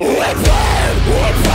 Whip him! Whip!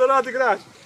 campeonato de graça.